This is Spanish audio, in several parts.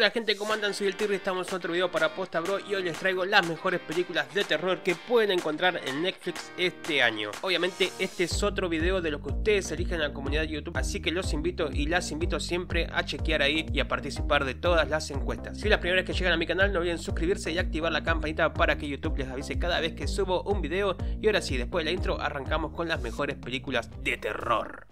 Hola gente, ¿cómo andan? Soy el Tirri, estamos en otro video para Posta Bro y hoy les traigo las mejores películas de terror que pueden encontrar en Netflix este año. Obviamente este es otro video de lo que ustedes eligen en la comunidad de YouTube, así que los invito y las invito siempre a chequear ahí y a participar de todas las encuestas. Si es la primera que llegan a mi canal no olviden suscribirse y activar la campanita para que YouTube les avise cada vez que subo un video. Y ahora sí, después de la intro arrancamos con las mejores películas de terror.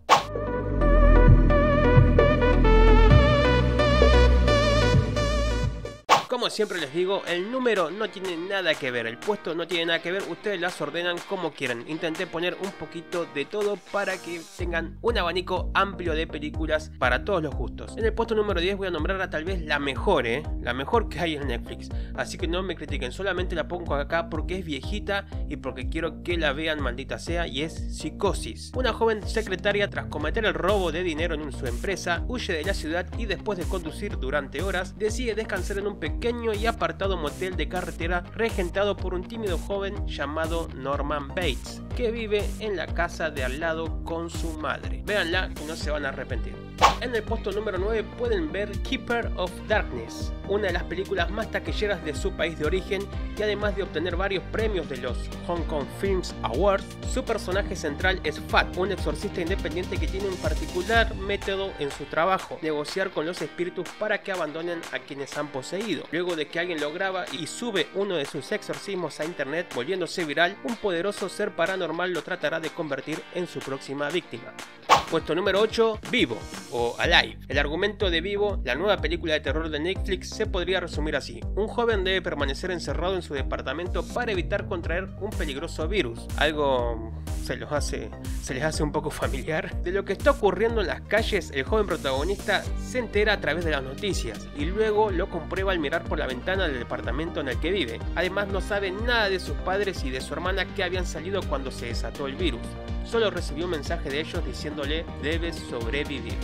Como siempre les digo, el número no tiene nada que ver, el puesto no tiene nada que ver, ustedes las ordenan como quieran. Intenté poner un poquito de todo para que tengan un abanico amplio de películas para todos los gustos. En el puesto número 10 voy a nombrar a tal vez la mejor, ¿eh? la mejor que hay en Netflix. Así que no me critiquen, solamente la pongo acá porque es viejita y porque quiero que la vean maldita sea y es Psicosis. Una joven secretaria tras cometer el robo de dinero en su empresa, huye de la ciudad y después de conducir durante horas, decide descansar en un pequeño y apartado motel de carretera regentado por un tímido joven llamado Norman Bates, que vive en la casa de al lado con su madre. Véanla y no se van a arrepentir. En el puesto número 9 pueden ver Keeper of Darkness, una de las películas más taquilleras de su país de origen y además de obtener varios premios de los Hong Kong Films Awards, su personaje central es Fat, un exorcista independiente que tiene un particular método en su trabajo, negociar con los espíritus para que abandonen a quienes han poseído. Luego de que alguien lo graba y sube uno de sus exorcismos a internet volviéndose viral, un poderoso ser paranormal lo tratará de convertir en su próxima víctima. Puesto número 8, Vivo o Alive. El argumento de Vivo, la nueva película de terror de Netflix, se podría resumir así. Un joven debe permanecer encerrado en su departamento para evitar contraer un peligroso virus. Algo se, los hace, se les hace un poco familiar. De lo que está ocurriendo en las calles, el joven protagonista se entera a través de las noticias y luego lo comprueba al mirar por la ventana del departamento en el que vive. Además no sabe nada de sus padres y de su hermana que habían salido cuando se desató el virus solo recibió un mensaje de ellos diciéndole debes sobrevivir.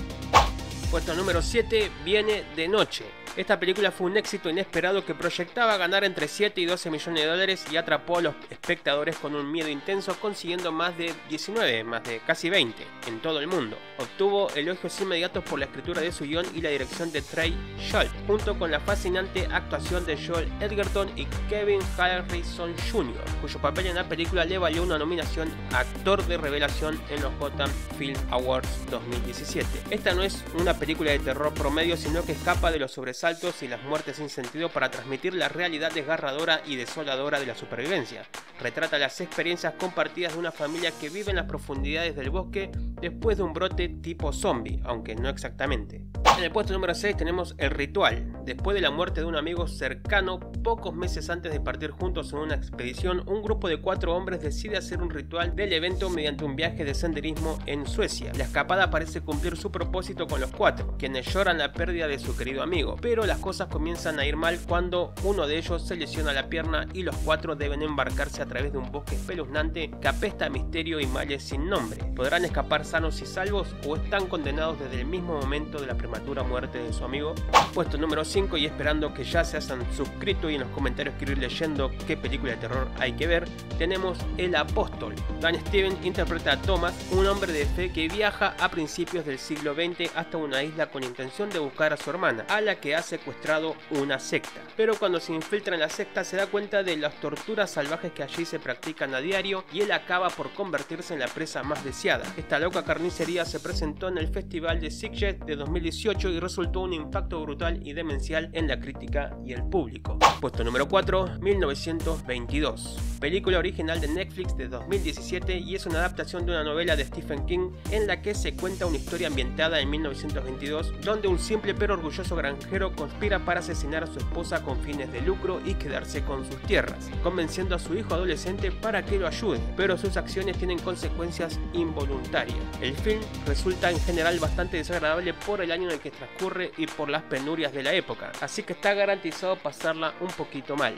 Puesto número 7 viene de noche. Esta película fue un éxito inesperado que proyectaba ganar entre 7 y 12 millones de dólares y atrapó a los espectadores con un miedo intenso consiguiendo más de 19, más de casi 20 en todo el mundo. Obtuvo elogios inmediatos por la escritura de su guion y la dirección de Trey Schultz, junto con la fascinante actuación de Joel Edgerton y Kevin Harrison Jr., cuyo papel en la película le valió una nominación a Actor de Revelación en los Gotham Film Awards 2017. Esta no es una película de terror promedio, sino que escapa de los sobresaltos y las muertes sin sentido para transmitir la realidad desgarradora y desoladora de la supervivencia. Retrata las experiencias compartidas de una familia que vive en las profundidades del bosque después de un brote tipo zombie, aunque no exactamente. En el puesto número 6 tenemos El Ritual. Después de la muerte de un amigo cercano, pocos meses antes de partir juntos en una expedición, un grupo de cuatro hombres decide hacer un ritual del evento mediante un viaje de senderismo en Suecia. La escapada parece cumplir su propósito con los cuatro, quienes lloran la pérdida de su querido amigo, las cosas comienzan a ir mal cuando uno de ellos se lesiona la pierna y los cuatro deben embarcarse a través de un bosque espeluznante que apesta a misterio y males sin nombre. ¿Podrán escapar sanos y salvos o están condenados desde el mismo momento de la prematura muerte de su amigo. Puesto número 5 y esperando que ya se hayan suscrito y en los comentarios quiero ir leyendo qué película de terror hay que ver, tenemos El Apóstol. Dan Steven interpreta a Thomas, un hombre de fe que viaja a principios del siglo XX hasta una isla con intención de buscar a su hermana, a la que ha secuestrado una secta. Pero cuando se infiltra en la secta se da cuenta de las torturas salvajes que allí se practican a diario y él acaba por convertirse en la presa más deseada. Esta loca carnicería se presentó en el Festival de Sitges de 2018 y resultó un impacto brutal y demencial en la crítica y el público. Puesto número 4, 1922. Película original de Netflix de 2017 y es una adaptación de una novela de Stephen King en la que se cuenta una historia ambientada en 1922 donde un simple pero orgulloso granjero conspira para asesinar a su esposa con fines de lucro y quedarse con sus tierras, convenciendo a su hijo adolescente para que lo ayude, pero sus acciones tienen consecuencias involuntarias. El film resulta en general bastante desagradable por el año en el que transcurre y por las penurias de la época, así que está garantizado pasarla un poquito mal.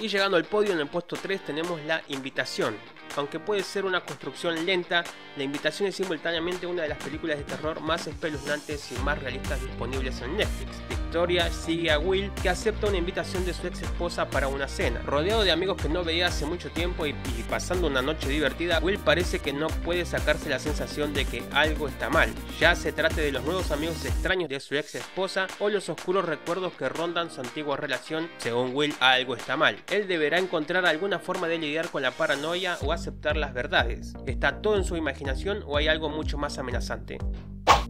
Y llegando al podio en el puesto 3 tenemos La Invitación, aunque puede ser una construcción lenta, La Invitación es simultáneamente una de las películas de terror más espeluznantes y más realistas disponibles en Netflix. Sigue a Will que acepta una invitación de su ex esposa para una cena. Rodeado de amigos que no veía hace mucho tiempo y, y pasando una noche divertida, Will parece que no puede sacarse la sensación de que algo está mal, ya se trate de los nuevos amigos extraños de su ex esposa o los oscuros recuerdos que rondan su antigua relación, según Will algo está mal. Él deberá encontrar alguna forma de lidiar con la paranoia o aceptar las verdades. ¿Está todo en su imaginación o hay algo mucho más amenazante?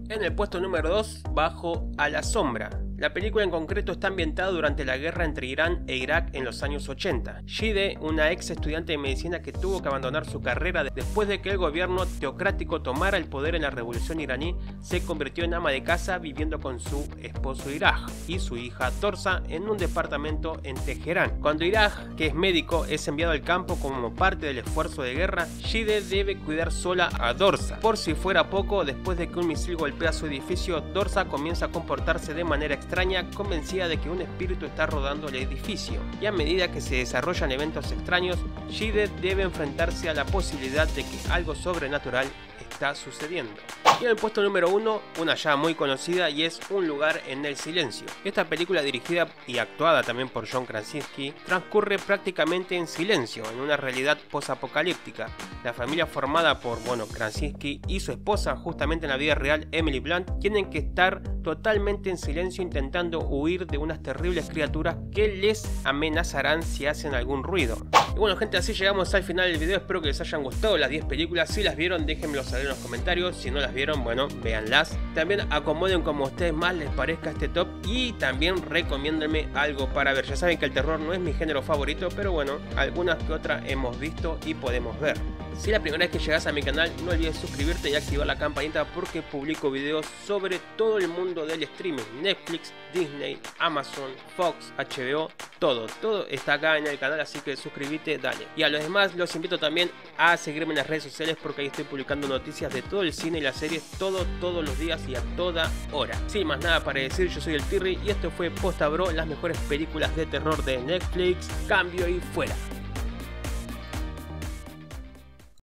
En el puesto número 2, Bajo a la Sombra. La película en concreto está ambientada durante la guerra entre Irán e Irak en los años 80. Shide, una ex estudiante de medicina que tuvo que abandonar su carrera después de que el gobierno teocrático tomara el poder en la revolución iraní, se convirtió en ama de casa viviendo con su esposo Irak y su hija Torsa en un departamento en Teherán. Cuando Irak, que es médico, es enviado al campo como parte del esfuerzo de guerra, Shide debe cuidar sola a Dorsa. Por si fuera poco, después de que un misil golpea su edificio, Dorsa comienza a comportarse de manera extraña, convencida de que un espíritu está rodando el edificio. Y a medida que se desarrollan eventos extraños, Shide debe enfrentarse a la posibilidad de que algo sobrenatural está sucediendo. Y en el puesto número 1, una ya muy conocida y es Un lugar en el silencio. Esta película dirigida y actuada también por John Krasinski transcurre prácticamente en silencio, en una realidad posapocalíptica. La familia formada por, bueno, Krasinski y su esposa, justamente en la vida real, Emily Blunt, tienen que estar totalmente en silencio intentando huir de unas terribles criaturas que les amenazarán si hacen algún ruido. Y bueno gente, así llegamos al final del video, espero que les hayan gustado las 10 películas, si las vieron déjenmelo saber en los comentarios, si no las vieron, bueno, véanlas. También acomoden como a ustedes más les parezca este top y también recomiéndenme algo para ver. Ya saben que el terror no es mi género favorito, pero bueno, algunas que otras hemos visto y podemos ver. Si es la primera vez que llegas a mi canal, no olvides suscribirte y activar la campanita porque publico videos sobre todo el mundo del streaming. Netflix, Disney, Amazon, Fox, HBO, todo. Todo está acá en el canal, así que suscríbete, dale. Y a los demás los invito también a seguirme en las redes sociales porque ahí estoy publicando noticias de todo el cine y las series todo, todos los días y a toda hora. Sin más nada para decir, yo soy el Tirri y esto fue Posta Bro, las mejores películas de terror de Netflix. Cambio y fuera.